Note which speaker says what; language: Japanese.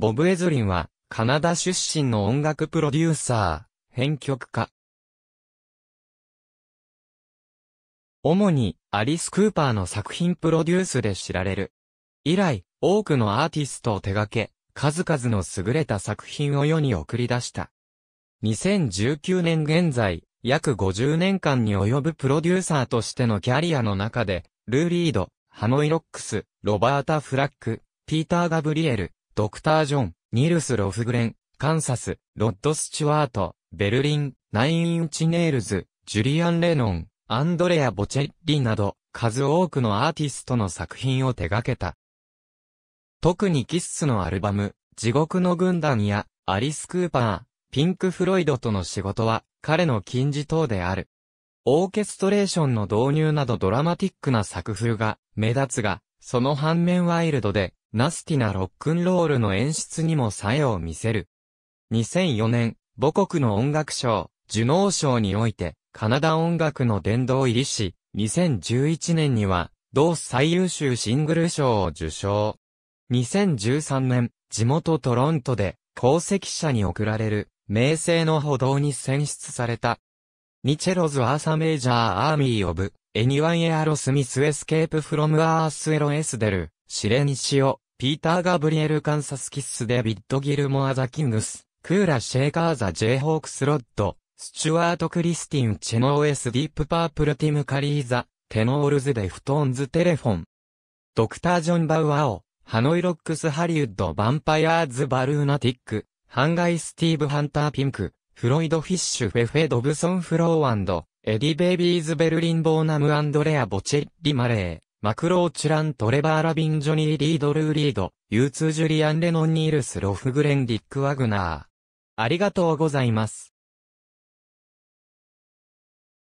Speaker 1: ボブ・エズリンは、カナダ出身の音楽プロデューサー、編曲家。主に、アリス・クーパーの作品プロデュースで知られる。以来、多くのアーティストを手掛け、数々の優れた作品を世に送り出した。2019年現在、約50年間に及ぶプロデューサーとしてのキャリアの中で、ルーリード、ハノイロックス、ロバータ・フラック、ピーター・ガブリエル、ドクター・ジョン、ニルス・ロフグレン、カンサス、ロッド・スチュワート、ベルリン、ナイン・インチネイルズ、ジュリアン・レノン、アンドレア・ボチェッリなど、数多くのアーティストの作品を手掛けた。特にキッスのアルバム、地獄の軍団や、アリス・クーパー、ピンク・フロイドとの仕事は、彼の金字塔である。オーケストレーションの導入などドラマティックな作風が目立つが、その反面ワイルドで、ナスティなロックンロールの演出にも作用を見せる。2004年、母国の音楽賞、ジュノー賞において、カナダ音楽の殿堂入りし、2011年には、同最優秀シングル賞を受賞。2013年、地元トロントで、功績者に贈られる、名声の歩道に選出された。ニチェロズ・アーサメージャー・アーミー・オブ、エニワン・エアロスミス・エスケープ・フロム・アース・エロ・エスデル、シレニシオ、ピーター・ガブリエル・カンサス・キッス・デビッド・ギルモア・ザ・キングス、クーラ・シェーカー・ザ・ジェイホークス・ロッド、スチュワート・クリスティン・チェノーエス・ディープ・パープル・ティム・カリーザ、テノールズ・デフトーンズ・テレフォン。ドクター・ジョン・バウアオ、ハノイロックス・ハリウッド・ヴァンパイアーズ・バルーナティック、ハンガイ・スティーブ・ハンター・ピンク、フロイド・フィッシュ・フェフェ・ドブソン・フローエディ・ベイビーズ・ベルリン・ボーナム・アンドレア・ボチェッリ・マレー、マクロー・チュラン・トレバー・ラビン・ジョニー・リード・ルー・リード、ユーツ・ジュリアン・レノン・ニールス・ロフグレン・ディック・ワグナー。ありがとうございます。